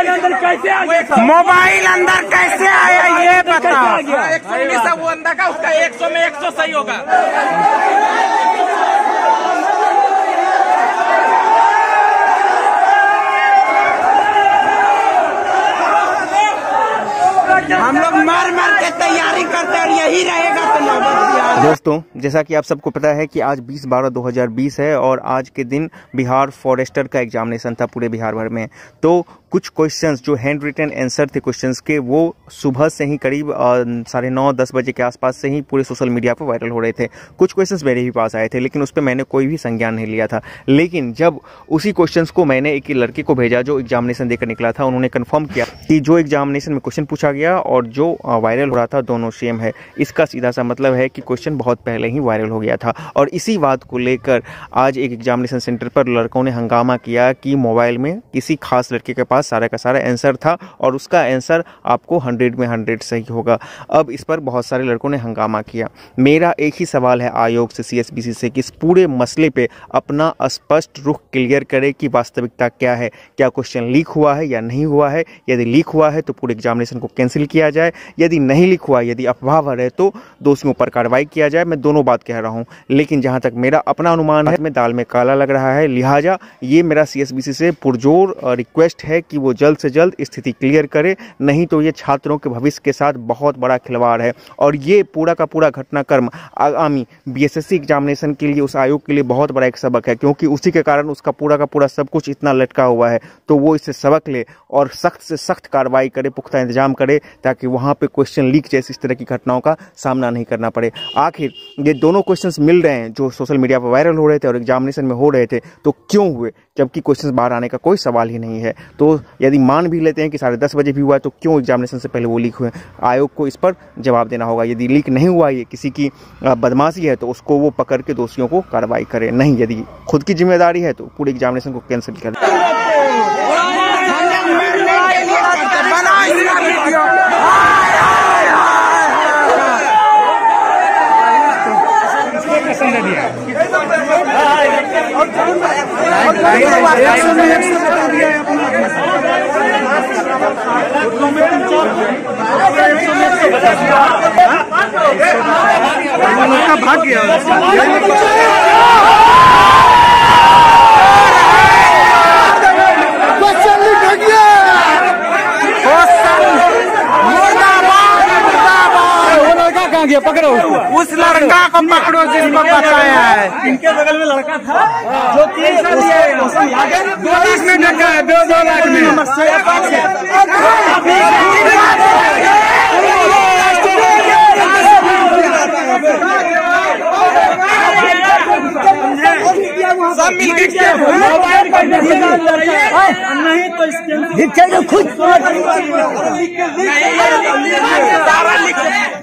Mobile अंदर कैसे आ गया मोबाइल अंदर कैसे आया ये कैसे आ बताओ एक सौ उन्नीस है वो अंदर का उसका एक सौ में एक सौ सही होगा। हम लोग मार मार के तैयारी करते हैं और यही रहेगा। दोस्तों, जैसा कि आप सबको पता है कि आज 20 बारह 2020 है और आज के दिन बिहार फॉरेस्टर का एग्जामिनेशन था पूरे बिहार भर में। तो कुछ क्वेश्चंस जो हैंड रिटन आंसर थे क्वेश्चंस के, वो सुबह से ही करीब साढ़े नौ, दस बजे के आसपास से ही पूरे सोशल मीडिया पर वायरल हो रहे थे। कुछ क्वेश्चंस मेरे भी पास आए थे, लेकिन उस पर मैंने कोई भी संज्ञान नहीं लिया था। लेकिन जब उसी क्वेश्चंस को मैंने एक लड़के को भेजा, जो एग्जामिनेशन देकर निकला था, उन्होंने कन्फर्म किया कि जो एग्जामिनेशन में क्वेश्चन पूछा गया और जो वायरल हो रहा था, दोनों सेम है। इसका सीधा सा मतलब है कि क्वेश्चन बहुत पहले ही वायरल हो गया था। और इसी बात को लेकर आज एक एग्जामिनेशन सेंटर पर लड़कों ने हंगामा किया कि मोबाइल में किसी खास लड़के के पास सारा का सारा आंसर था और उसका आंसर आपको हंड्रेड में हंड्रेड सही होगा। अब इस पर बहुत सारे लड़कों ने हंगामा किया। मेरा एक ही सवाल है आयोग से सीएसबीसी से कि इस पूरे मसले पर अपना स्पष्ट रुख क्लियर करे कि वास्तविकता क्या है? क्या क्वेश्चन लीक हुआ है या नहीं हुआ है? यदि लीक हुआ है तो पूरे एग्जामिनेशन को कैंसिल किया जाए। यदि नहीं लीक हुआ, यदि अफवाह भर है तो दोषियों पर कार्रवाई किया जाए, मैं दोनों बात कह रहा हूँ। लेकिन जहाँ तक मेरा अपना अनुमान है, में दाल में काला लग रहा है। लिहाजा ये मेरा सीएसबीसी से पुरजोर रिक्वेस्ट है कि वो जल्द से जल्द स्थिति क्लियर करे। नहीं तो ये छात्रों के भविष्य के साथ बहुत बड़ा खिलवाड़ है। और ये पूरा का पूरा घटनाक्रम आगामी बीएसएससी एग्जामिनेशन के लिए, उस आयोग के लिए बहुत बड़ा एक सबक है। क्योंकि उसी के कारण उसका पूरा का पूरा सब कुछ इतना लटका हुआ है। तो वो इससे सबक ले और सख्त से सख्त कार्रवाई करे, पुख्ता इंतज़ाम करे, ताकि वहाँ पे क्वेश्चन लीक जैसी इस तरह की घटनाओं का सामना नहीं करना पड़े। आखिर ये दोनों क्वेश्चंस मिल रहे हैं जो सोशल मीडिया पर वायरल हो रहे थे और एग्जामिनेशन में हो रहे थे तो क्यों हुए? जबकि क्वेश्चंस बाहर आने का कोई सवाल ही नहीं है। तो यदि मान भी लेते हैं कि साढ़े दस बजे भी हुआ है तो क्यों एग्जामिनेशन से पहले वो लीक हुए आयोग को इस पर जवाब देना होगा। यदि लीक नहीं हुआ, ये किसी की बदमाशी है तो उसको वो पकड़ के दोषियों को कार्रवाई करे। नहीं, यदि खुद की ज़िम्मेदारी है तो पूरे एग्जामिनेशन को कैंसिल करे। भाग गया। उस लड़का को पकड़ो जिसको बताया है इनके बगल में लड़का था जो दो लाख में देखा है दो दो लाख में सब नहीं तो इसके खुद